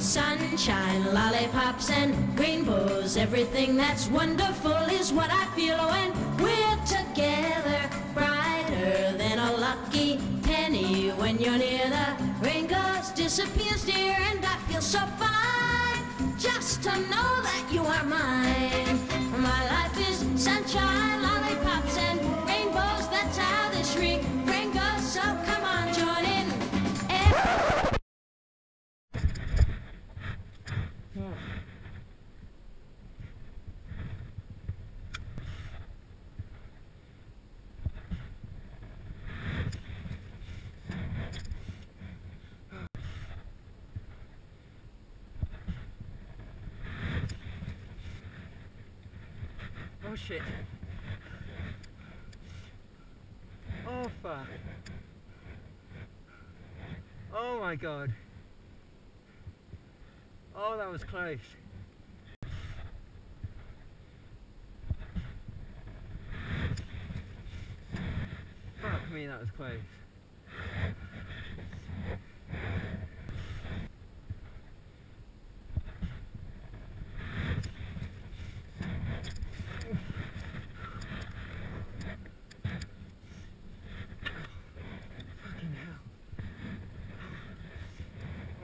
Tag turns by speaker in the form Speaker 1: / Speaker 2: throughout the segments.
Speaker 1: Sunshine, lollipops, and rainbows. Everything that's wonderful is what I feel oh, when we're together. Brighter than a lucky penny when you're near. The rain goes, disappears, dear, and I feel so fine just to know that you are mine.
Speaker 2: Oh shit. Oh fuck. Oh my god. Oh that was close. Fuck me, that was close.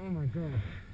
Speaker 2: Oh my god.